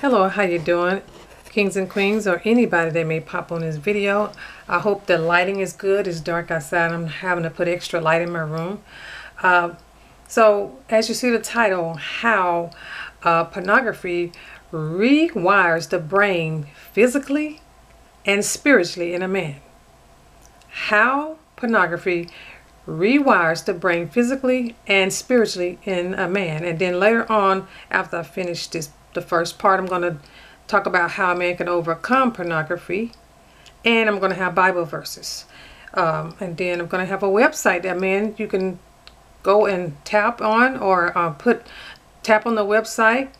Hello, how you doing? Kings and queens or anybody that may pop on this video. I hope the lighting is good. It's dark outside. I'm having to put extra light in my room. Uh, so as you see the title, how uh, pornography rewires the brain physically and spiritually in a man. How pornography rewires the brain physically and spiritually in a man. And then later on, after I finish this, the first part, I'm going to talk about how a man can overcome pornography. And I'm going to have Bible verses. Um, and then I'm going to have a website that, man, you can go and tap on or uh, put tap on the website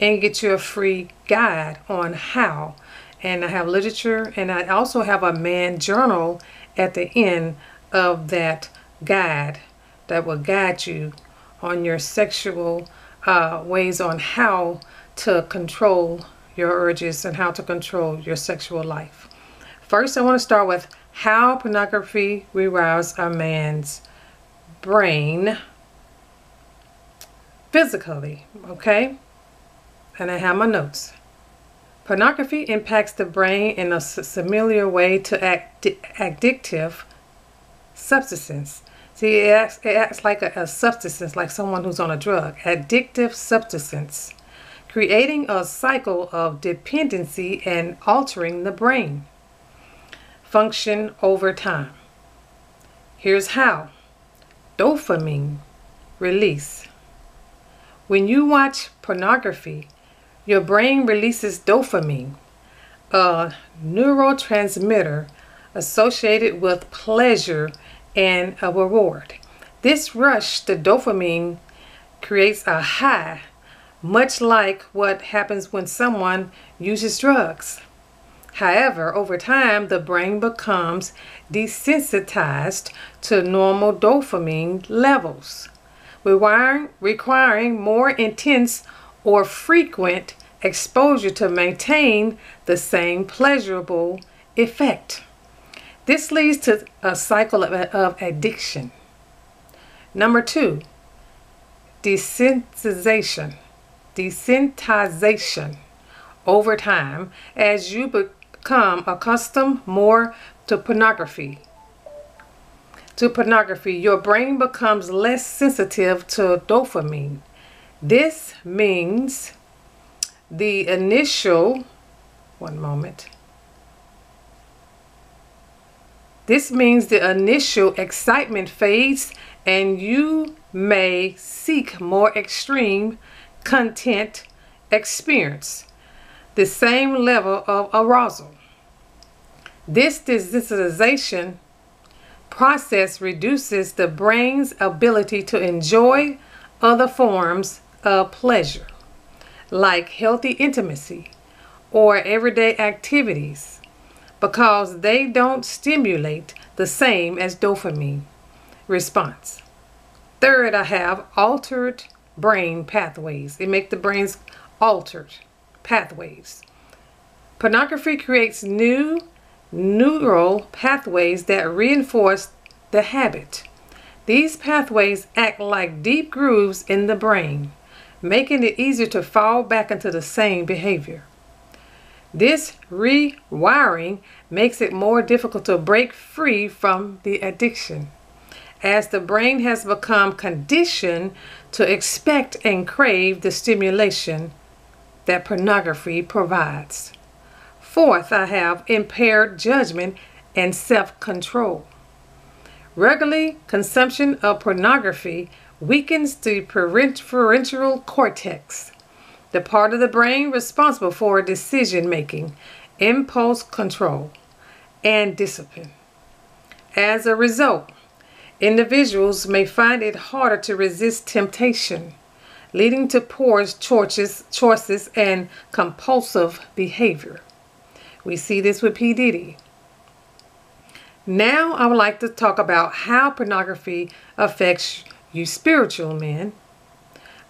and get you a free guide on how. And I have literature and I also have a man journal at the end of that guide that will guide you on your sexual uh, ways on how to control your urges and how to control your sexual life. First, I want to start with how pornography rewires a man's brain physically, okay? And I have my notes. Pornography impacts the brain in a similar way to addictive substances. See, it acts, it acts like a, a substance, like someone who's on a drug. Addictive substance, creating a cycle of dependency and altering the brain function over time. Here's how. Dopamine release. When you watch pornography, your brain releases dopamine, a neurotransmitter associated with pleasure and a reward. This rush to dopamine creates a high, much like what happens when someone uses drugs. However, over time, the brain becomes desensitized to normal dopamine levels, requiring, requiring more intense or frequent exposure to maintain the same pleasurable effect. This leads to a cycle of, of addiction. Number two, desensitization. Desensitization over time as you become accustomed more to pornography. To pornography, your brain becomes less sensitive to dopamine. This means the initial, one moment, This means the initial excitement fades and you may seek more extreme content experience, the same level of arousal. This desensitization process reduces the brain's ability to enjoy other forms of pleasure, like healthy intimacy or everyday activities because they don't stimulate the same as dopamine response. Third, I have altered brain pathways. It makes the brain's altered pathways. Pornography creates new neural pathways that reinforce the habit. These pathways act like deep grooves in the brain, making it easier to fall back into the same behavior. This rewiring makes it more difficult to break free from the addiction, as the brain has become conditioned to expect and crave the stimulation that pornography provides. Fourth, I have impaired judgment and self control. Regularly consumption of pornography weakens the prefrontal cortex the part of the brain responsible for decision making, impulse control, and discipline. As a result, individuals may find it harder to resist temptation, leading to poor choices, choices and compulsive behavior. We see this with P. Diddy. Now, I would like to talk about how pornography affects you spiritual men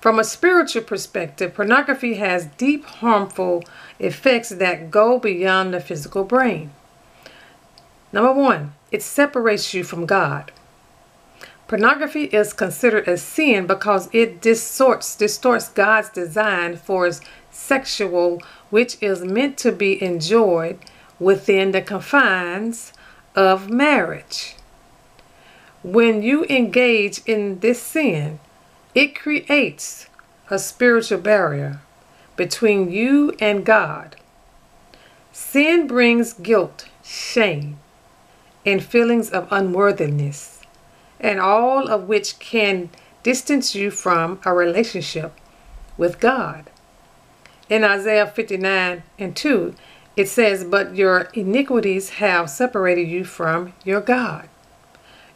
from a spiritual perspective, pornography has deep harmful effects that go beyond the physical brain. Number one, it separates you from God. Pornography is considered a sin because it distorts, distorts God's design for sexual, which is meant to be enjoyed within the confines of marriage. When you engage in this sin, it creates a spiritual barrier between you and God. Sin brings guilt, shame, and feelings of unworthiness, and all of which can distance you from a relationship with God. In Isaiah 59 and 2, it says, But your iniquities have separated you from your God.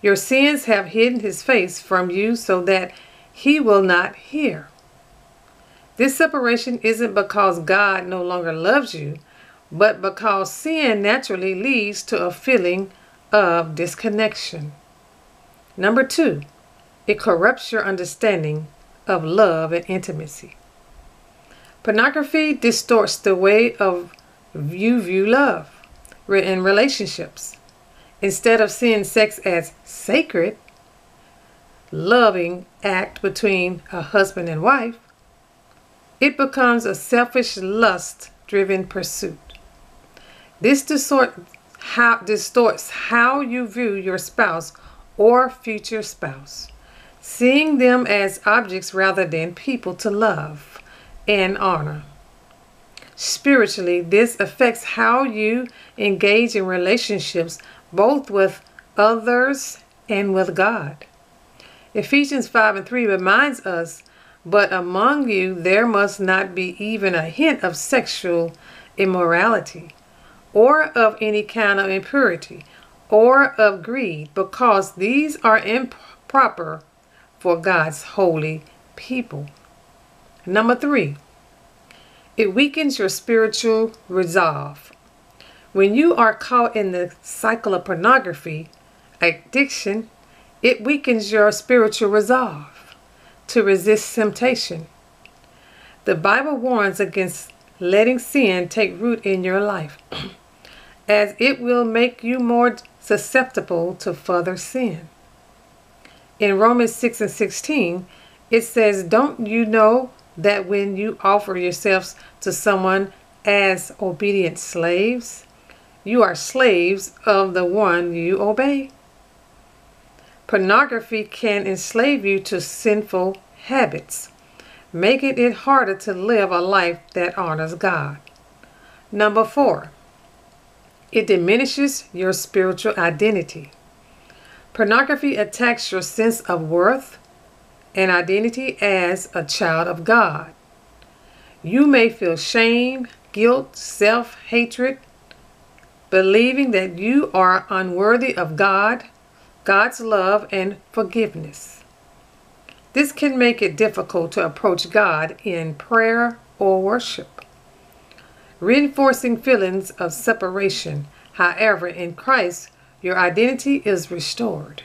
Your sins have hidden his face from you so that he will not hear. This separation isn't because God no longer loves you, but because sin naturally leads to a feeling of disconnection. Number two, it corrupts your understanding of love and intimacy. Pornography distorts the way of you view love in relationships. Instead of seeing sex as sacred, loving act between a husband and wife, it becomes a selfish lust driven pursuit. This distort how, distorts how you view your spouse or future spouse, seeing them as objects rather than people to love and honor. Spiritually, this affects how you engage in relationships both with others and with God. Ephesians 5 and 3 reminds us, But among you there must not be even a hint of sexual immorality, or of any kind of impurity, or of greed, because these are improper for God's holy people. Number three, it weakens your spiritual resolve. When you are caught in the cycle of pornography, addiction, it weakens your spiritual resolve to resist temptation. The Bible warns against letting sin take root in your life, as it will make you more susceptible to further sin. In Romans 6 and 16, it says, Don't you know that when you offer yourselves to someone as obedient slaves, you are slaves of the one you obey? Pornography can enslave you to sinful habits, making it harder to live a life that honors God. Number four, it diminishes your spiritual identity. Pornography attacks your sense of worth and identity as a child of God. You may feel shame, guilt, self hatred, believing that you are unworthy of God, God's love, and forgiveness. This can make it difficult to approach God in prayer or worship. Reinforcing feelings of separation, however, in Christ, your identity is restored.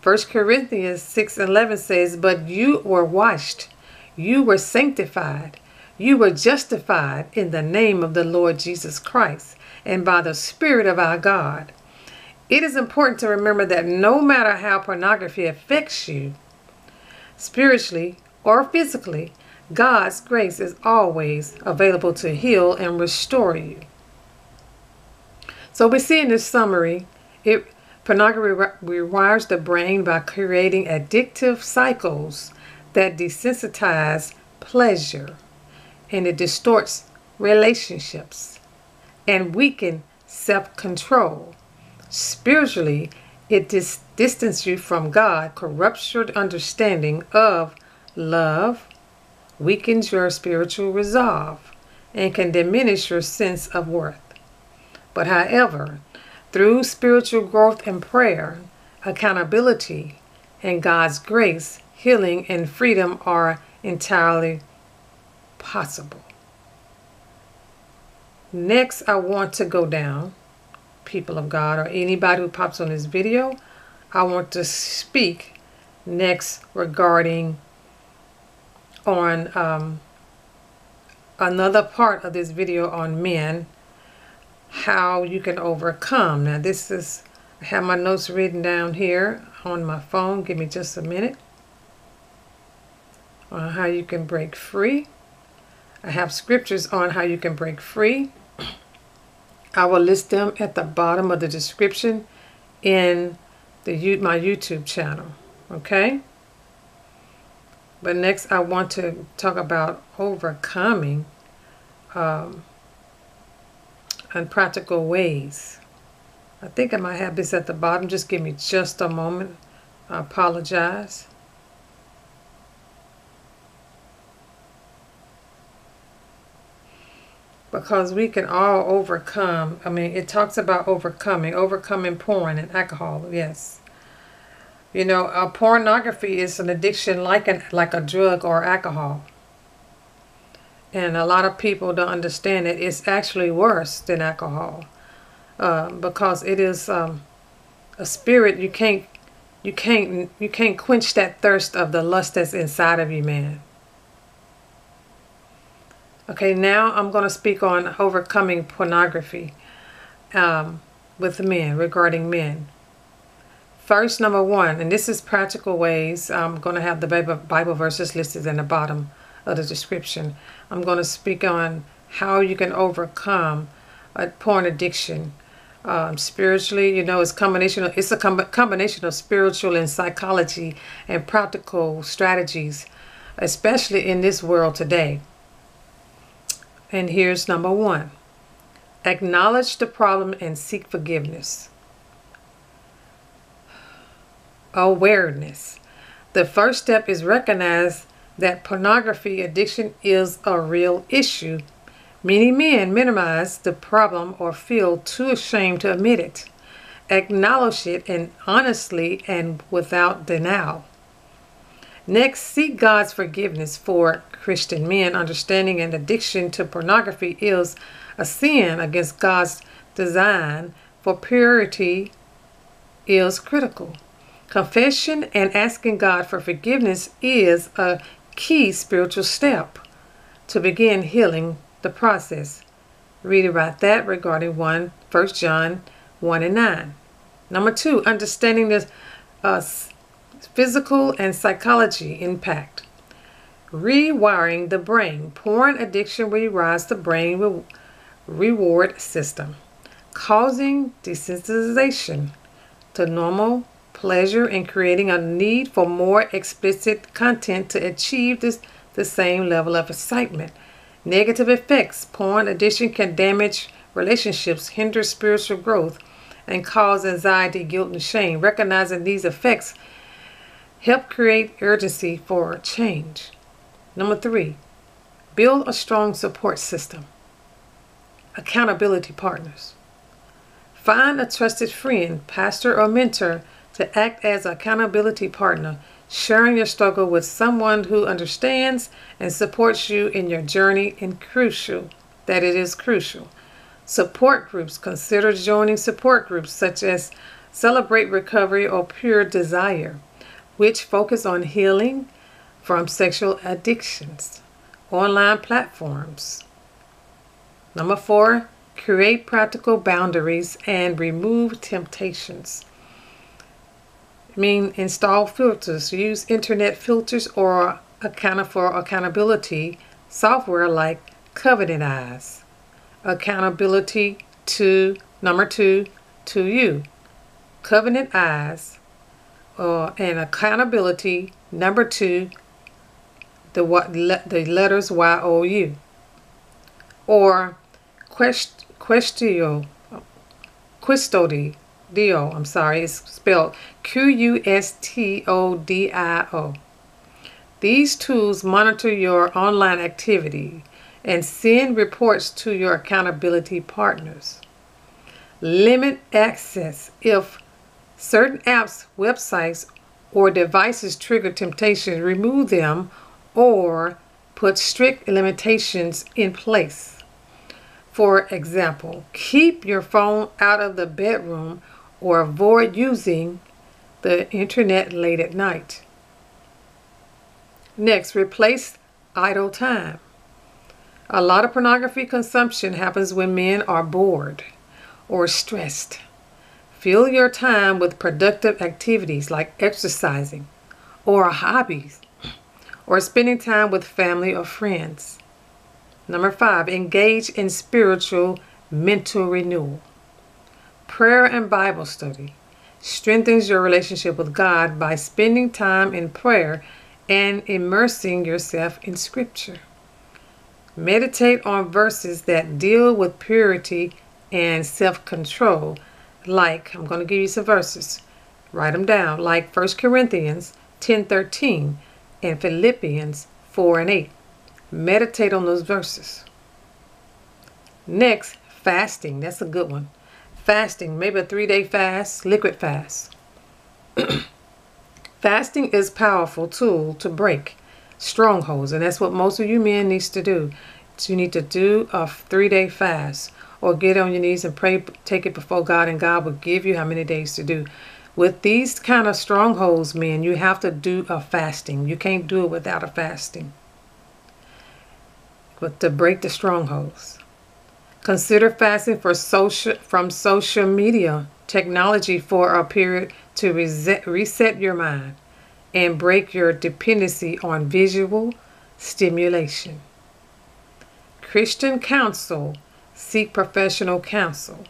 1 Corinthians 6:11 says, "But you were washed, you were sanctified, you were justified in the name of the Lord Jesus Christ and by the Spirit of our God." It is important to remember that no matter how pornography affects you, spiritually or physically, God's grace is always available to heal and restore you. So we see in this summary it, pornography rewires the brain by creating addictive cycles that desensitize pleasure and it distorts relationships and weaken self-control. Spiritually, it dis- distances you from God, corrupts your understanding of love, weakens your spiritual resolve, and can diminish your sense of worth. But however, through spiritual growth and prayer, accountability, and God's grace, healing and freedom are entirely possible. Next, I want to go down, people of God, or anybody who pops on this video, I want to speak next regarding on um, another part of this video on men how you can overcome. Now this is, I have my notes written down here on my phone. Give me just a minute. On how you can break free. I have scriptures on how you can break free. I will list them at the bottom of the description in the my YouTube channel. Okay? But next, I want to talk about overcoming um, unpractical ways. I think I might have this at the bottom. Just give me just a moment. I apologize. Because we can all overcome. I mean, it talks about overcoming, overcoming porn and alcohol. Yes. You know, uh, pornography is an addiction like an like a drug or alcohol. And a lot of people don't understand it. It's actually worse than alcohol uh, because it is um, a spirit. You can't you can't you can't quench that thirst of the lust that's inside of you, man. Okay, now I'm going to speak on overcoming pornography um, with men regarding men. First, number one, and this is practical ways. I'm going to have the Bible, verses listed in the bottom of the description. I'm going to speak on how you can overcome a porn addiction um, spiritually. You know, it's combination. Of, it's a com combination of spiritual and psychology and practical strategies, especially in this world today. And here's number one: acknowledge the problem and seek forgiveness awareness. The first step is recognize that pornography addiction is a real issue. Many men minimize the problem or feel too ashamed to admit it. Acknowledge it and honestly and without denial. Next, seek God's forgiveness for Christian men. Understanding an addiction to pornography is a sin against God's design for purity is critical. Confession and asking God for forgiveness is a key spiritual step to begin healing the process. Read about that regarding 1, 1 John 1 and 9. Number two, understanding the uh, physical and psychology impact. Rewiring the brain. Porn addiction rewires the brain re reward system, causing desensitization to normal pleasure in creating a need for more explicit content to achieve this, the same level of excitement. Negative effects. Porn addiction can damage relationships, hinder spiritual growth, and cause anxiety, guilt, and shame. Recognizing these effects help create urgency for change. Number three, build a strong support system. Accountability partners. Find a trusted friend, pastor, or mentor to act as accountability partner, sharing your struggle with someone who understands and supports you in your journey and crucial that it is crucial. Support groups. Consider joining support groups such as Celebrate Recovery or Pure Desire, which focus on healing from sexual addictions. Online platforms. Number four, create practical boundaries and remove temptations mean install filters. Use internet filters or account for accountability software like Covenant Eyes. Accountability to number two to you. Covenant Eyes uh, and accountability number two the what the letters Y O U or quest questio quistodi Dio, I'm sorry, it's spelled Q-U-S-T-O-D-I-O. These tools monitor your online activity and send reports to your accountability partners. Limit access if certain apps, websites, or devices trigger temptation, remove them or put strict limitations in place. For example, keep your phone out of the bedroom or avoid using the internet late at night. Next, replace idle time. A lot of pornography consumption happens when men are bored or stressed. Fill your time with productive activities like exercising or hobbies or spending time with family or friends. Number five, engage in spiritual mental renewal. Prayer and Bible study strengthens your relationship with God by spending time in prayer and immersing yourself in Scripture. Meditate on verses that deal with purity and self control. Like, I'm going to give you some verses. Write them down, like 1 Corinthians 10 13 and Philippians 4 and 8. Meditate on those verses. Next, fasting. That's a good one. Fasting, maybe a three day fast, liquid fast. fasting is powerful tool to break strongholds, and that's what most of you men needs to do. So you need to do a three day fast or get on your knees and pray, take it before God, and God will give you how many days to do. With these kind of strongholds, men, you have to do a fasting. You can't do it without a fasting. But to break the strongholds. Consider fasting for social, from social media technology for a period to reset, reset your mind and break your dependency on visual stimulation. Christian counsel seek professional counsel,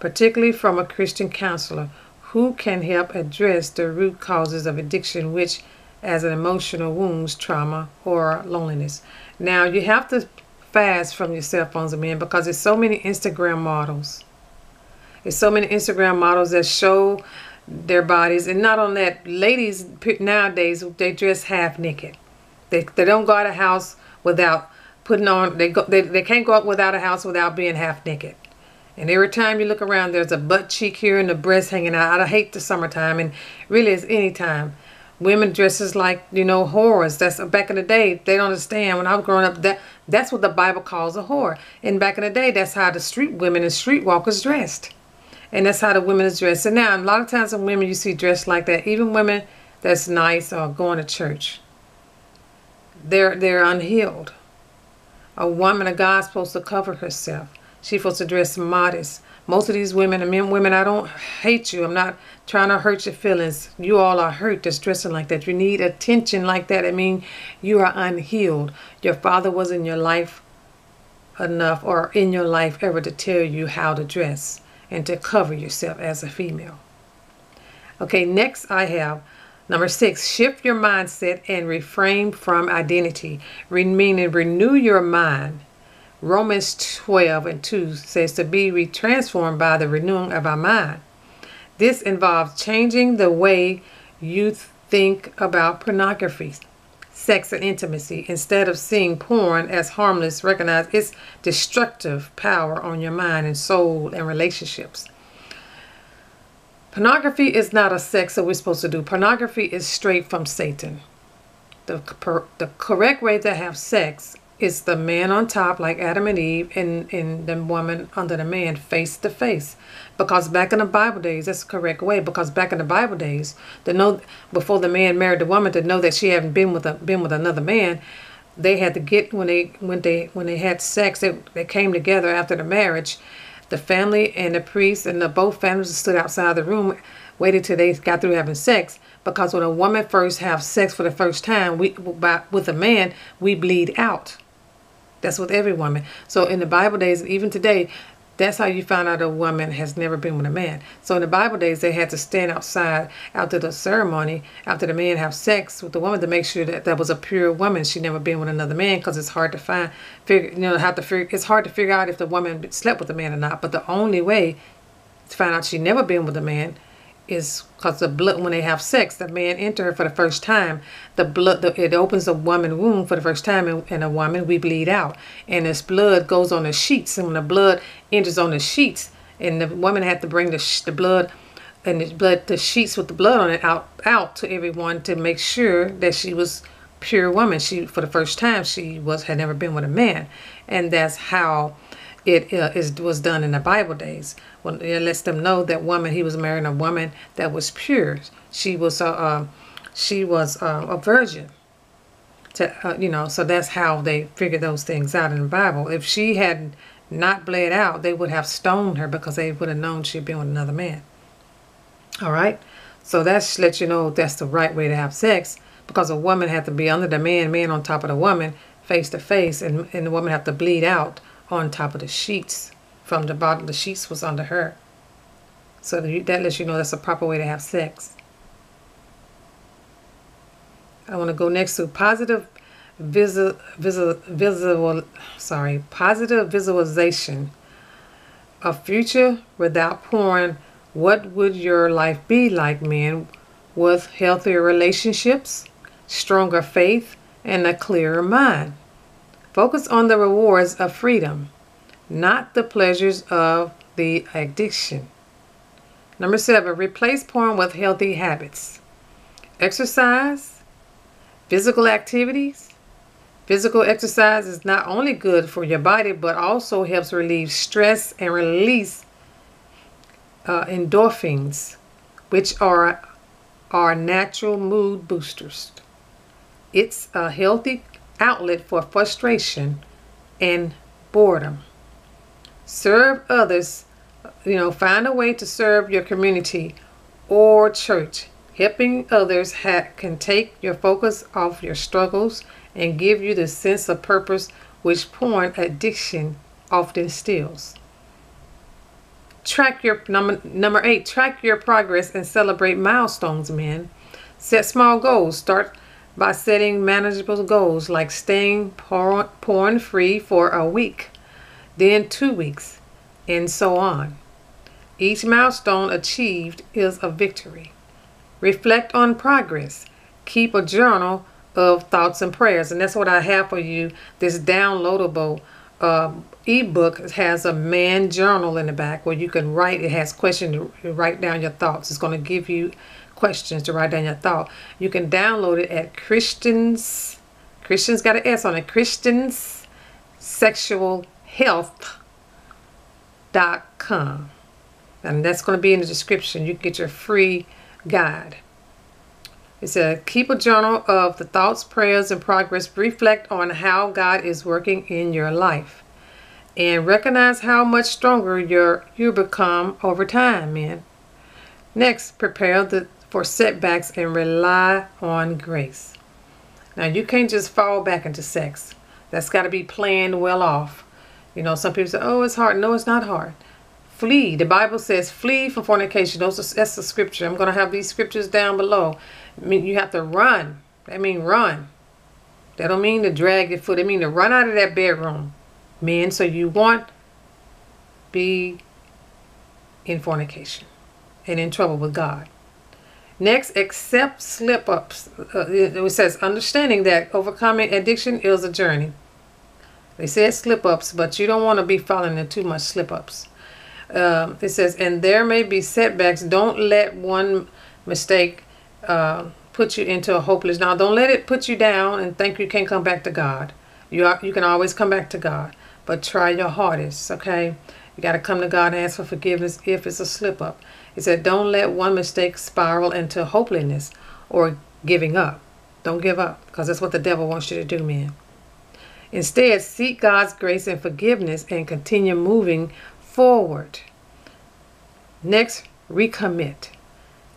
particularly from a Christian counselor who can help address the root causes of addiction, which as an emotional wounds, trauma, or loneliness. Now you have to fast from your cell phones, men, because there's so many Instagram models. There's so many Instagram models that show their bodies, and not on that, ladies nowadays they dress half naked. They they don't go out of house without putting on. They go. They, they can't go out without a house without being half naked. And every time you look around, there's a butt cheek here and the breast hanging out. I hate the summertime, and really it's any time. Women dresses like you know whores. That's back in the day. They don't understand. When I was growing up, that that's what the Bible calls a whore. And back in the day, that's how the street women and streetwalkers dressed, and that's how the women is dressed. And now, a lot of times, when women you see dressed like that, even women that's nice or going to church, they're they're unhealed. A woman of God's supposed to cover herself. She's supposed to dress modest. Most of these women, and men, women, I don't hate you. I'm not trying to hurt your feelings. You all are hurt just dressing like that. You need attention like that. I mean, you are unhealed. Your father was in your life enough or in your life ever to tell you how to dress and to cover yourself as a female. Okay, next I have number six, shift your mindset and refrain from identity, meaning renew your mind Romans 12 and 2 says to be retransformed by the renewing of our mind. This involves changing the way you think about pornography, sex, and intimacy. Instead of seeing porn as harmless, recognize its destructive power on your mind and soul and relationships. Pornography is not a sex that we're supposed to do. Pornography is straight from Satan. The, the correct way to have sex is the man on top, like Adam and Eve, and, and the woman under the man face to face. Because back in the Bible days, that's the correct way. Because back in the Bible days, to know before the man married the woman, to know that she hadn't been with a, been with another man, they had to get when they when they when they had sex. They, they came together after the marriage. The family and the priest and the both families stood outside the room, waited till they got through having sex. Because when a woman first have sex for the first time, we by, with a man, we bleed out that's with every woman. So in the Bible days, even today, that's how you find out a woman has never been with a man. So in the Bible days, they had to stand outside after the ceremony, after the man have sex with the woman to make sure that that was a pure woman. She never been with another man because it's hard to find, figure, you know, have to figure. It's hard to figure out if the woman slept with a man or not. But the only way to find out she never been with a man is because the blood when they have sex the man enter for the first time the blood the, it opens a woman womb for the first time and, and a woman we bleed out. And this blood goes on the sheets and when the blood enters on the sheets and the woman had to bring the, the blood and the blood the sheets with the blood on it out out to everyone to make sure that she was pure woman. She for the first time she was had never been with a man. And that's how it uh, is, was done in the Bible days. When it lets them know that woman, he was marrying a woman that was pure. She was a, uh, she was uh, a virgin. To, uh, you know, so that's how they figured those things out in the Bible. If she had not bled out, they would have stoned her because they would have known she'd been with another man. All right, so that's let you know that's the right way to have sex because a woman had to be under the man, man on top of the woman face to face, and, and the woman have to bleed out on top of the sheets from the bottom. The sheets was under her. So that lets you know that's a proper way to have sex. I want to go next to positive visual, visual, visual, sorry, positive visualization. A future without porn. What would your life be like, man? With healthier relationships, stronger faith, and a clearer mind. Focus on the rewards of freedom, not the pleasures of the addiction. Number seven, replace porn with healthy habits. Exercise, physical activities. Physical exercise is not only good for your body, but also helps relieve stress and release uh, endorphins, which are are natural mood boosters. It's a healthy outlet for frustration and boredom. Serve others, you know, find a way to serve your community or church. Helping others can take your focus off your struggles and give you the sense of purpose which porn addiction often steals. Track your number number eight. Track your progress and celebrate milestones, men. Set small goals. Start by setting manageable goals like staying porn free for a week, then two weeks, and so on. Each milestone achieved is a victory. Reflect on progress. Keep a journal of thoughts and prayers, and that's what I have for you. This downloadable uh, ebook has a man journal in the back where you can write. It has questions to write down your thoughts. It's going to give you questions to write down your thought. You can download it at Christians. Christians got an S on it. Christians Sexual Health dot com And that's going to be in the description. You get your free guide. It says, keep a journal of the thoughts, prayers, and progress. Reflect on how God is working in your life. And recognize how much stronger you're, you become over time, man. Next, prepare the, for setbacks and rely on grace. Now, you can't just fall back into sex. That's got to be planned well off. You know, some people say, oh, it's hard. No, it's not hard. Flee. The Bible says, flee from fornication. Those are, that's the scripture. I'm going to have these scriptures down below. I mean, you have to run. I mean, run. That don't mean to drag your foot. I mean to run out of that bedroom. Men, so you want be in fornication and in trouble with God. Next, accept slip ups. Uh, it says, understanding that overcoming addiction is a journey. They said slip ups, but you don't want to be falling into too much slip ups. Um, it says, and there may be setbacks. Don't let one mistake uh, put you into a hopeless. Now, don't let it put you down and think you can't come back to God. You are, you can always come back to God, but try your hardest. Okay, you got to come to God and ask for forgiveness if it's a slip up. It said, don't let one mistake spiral into hopelessness or giving up. Don't give up because that's what the devil wants you to do, man. Instead, seek God's grace and forgiveness and continue moving forward. Next, recommit.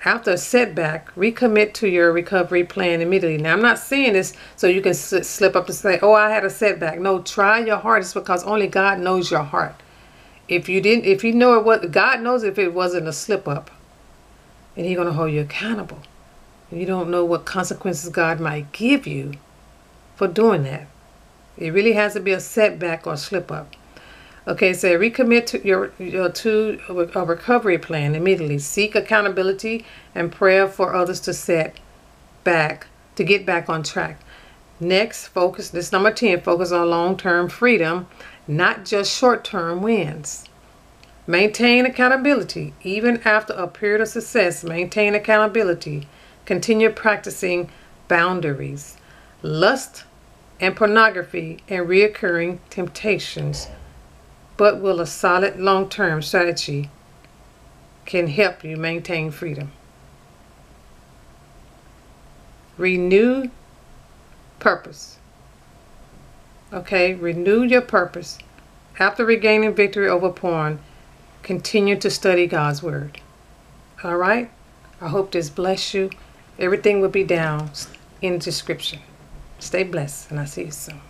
After a setback, recommit to your recovery plan immediately. Now, I'm not saying this so you can slip up and say, oh, I had a setback. No, try your hardest because only God knows your heart. If you didn't, if you know it was, God knows if it wasn't a slip up, and He's going to hold you accountable. You don't know what consequences God might give you for doing that. It really has to be a setback or slip up. Okay, so recommit to your, your to a recovery plan immediately. Seek accountability and prayer for others to set back to get back on track. Next, focus. This number ten. Focus on long-term freedom not just short term wins. Maintain accountability. Even after a period of success, maintain accountability. Continue practicing boundaries. Lust and pornography and reoccurring temptations, but will a solid long term strategy can help you maintain freedom. Renew purpose. Okay, renew your purpose. After regaining victory over porn, continue to study God's Word. All right? I hope this bless you. Everything will be down in the description. Stay blessed, and I'll see you soon.